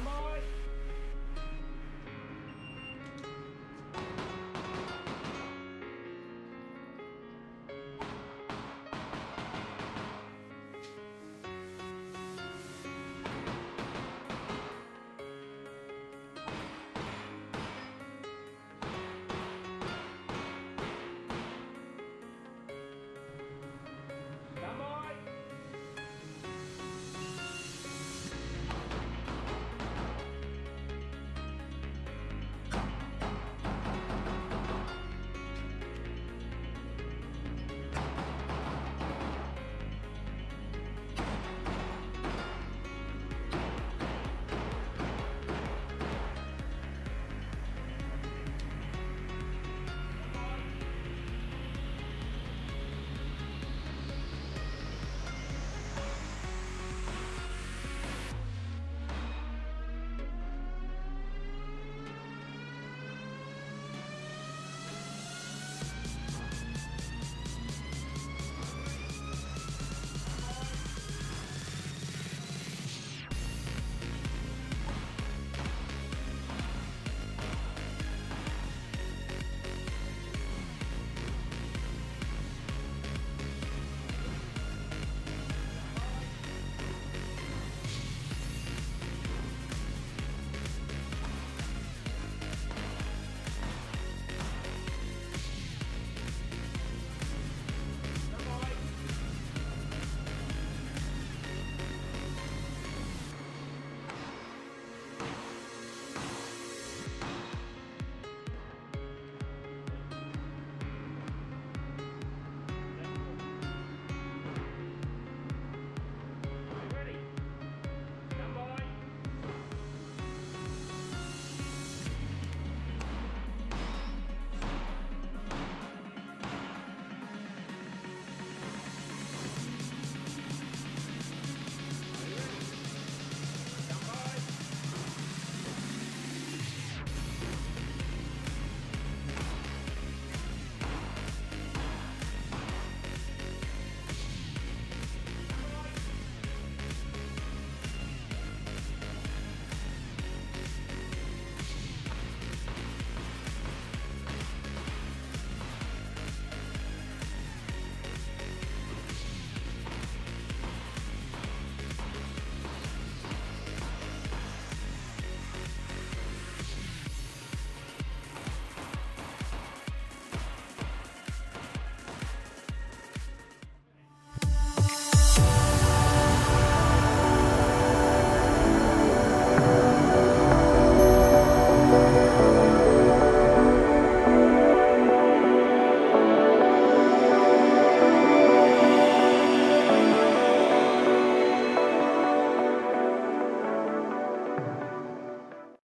Come on.